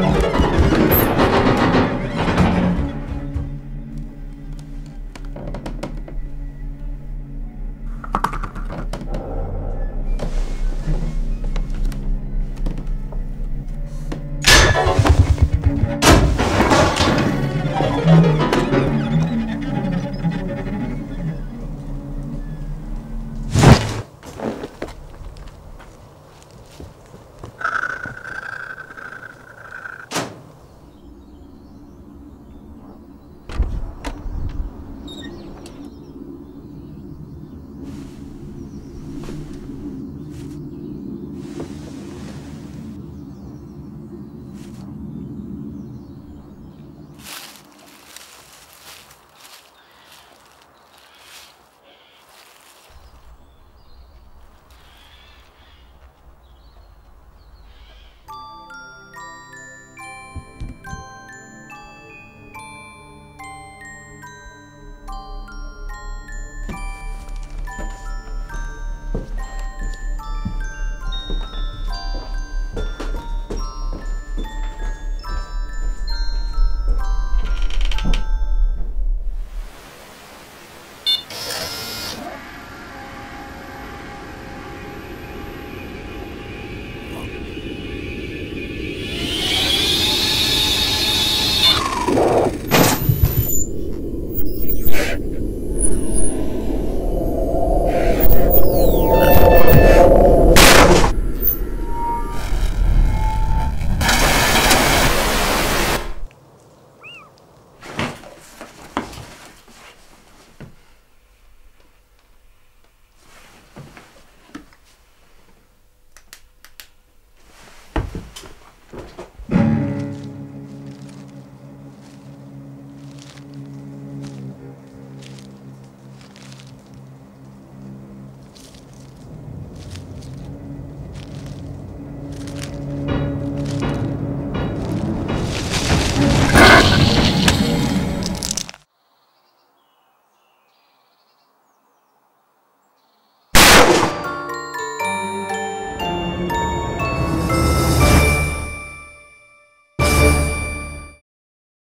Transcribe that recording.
Bye.